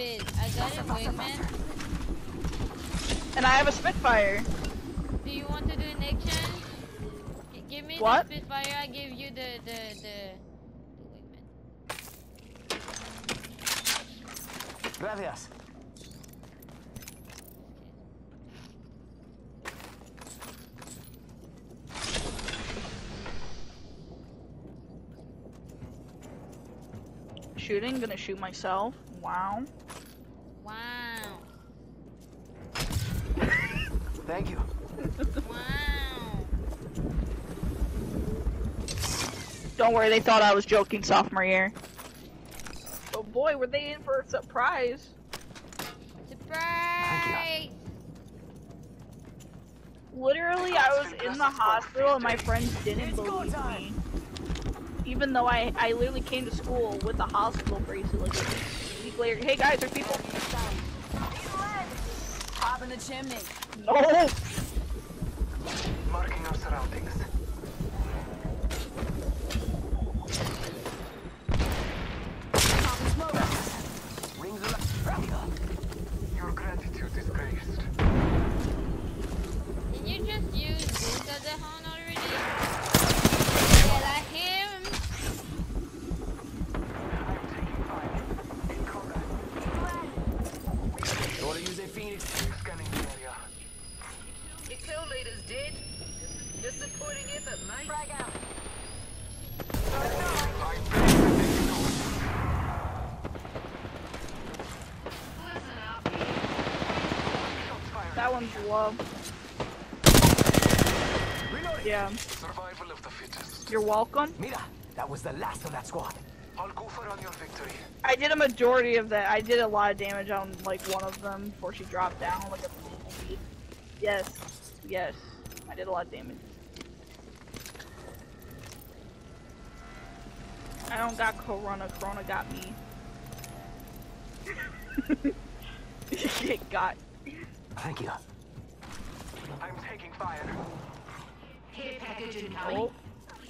I got a wingman. And I have a Spitfire. Do you want to do an action? Give me What? the Spitfire, I give you the, the, the, the wingman. Gracias. Shooting, gonna shoot myself. Wow. Wow. Thank you. Wow. Don't worry, they thought I was joking sophomore year. Oh boy, were they in for a surprise. Surprise! Literally, I was in the hospital and my friends didn't believe me. Even though I, I literally came to school with a hospital bracelet like a week later. Hey guys, there's people. The chimney. Oh, no! Marking our surroundings. Rings around. Your gratitude is praised. Did you just use this as a horn already? Yeah, that him! I'm taking fire. In combat. Don't wanna use a phoenix. Scanning the area. Your kill leader's dead. You're supporting effort, mate. Frag out. That one's low. Yeah. Survival of the fittest. You're welcome. Mira, that was the last of that squad. I'll go for on your victory. I did a majority of that. I did a lot of damage on like one of them before she dropped down, like a. Yes, yes, I did a lot of damage. I don't got Corona. Corona got me. it got. Thank you. I'm taking fire. Care package incoming. Oh,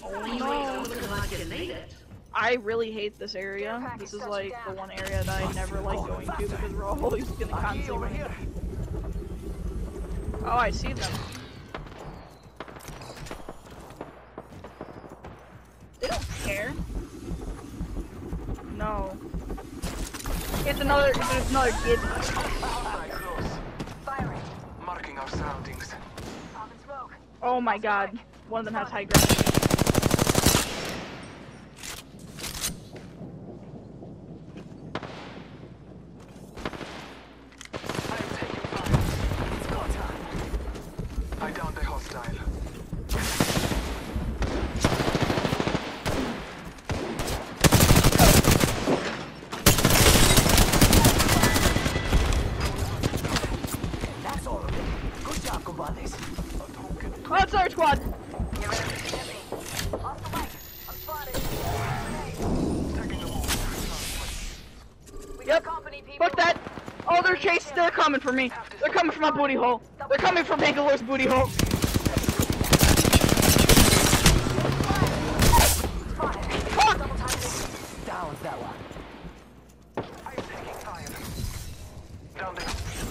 oh no! ain't like you need it. I really hate this area. This is like the one area that I never like going to because we're always gonna constantly over run here. Oh, I see them. They don't care. No. It's another, it's another kid. Oh my god. One of them has high ground. Move. We Yep. Fuck that. Oh, they're chasing. They're coming for me. They're coming for my booty hole. They're coming for Bangalore's booty hole.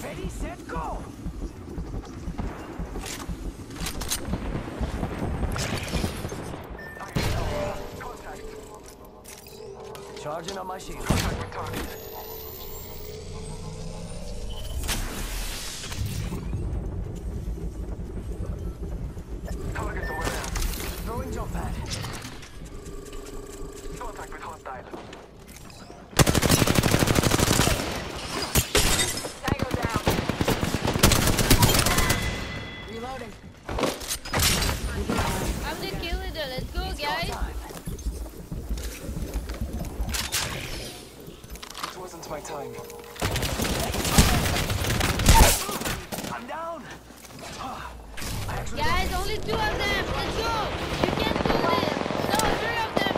Ready, set, go. Charging on my shield. Contact target. Throwing jump pad. Contact with hostile. Tango down. Reloading. I'm the kill leader, let's go guys! Time. It my time. I'm down. Guys, only two of them, let's go! You can do this! No, three of them,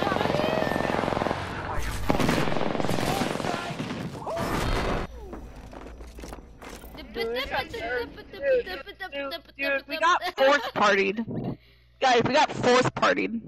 Dude, dude, we got fourth partied. Guys, we got fourth partied.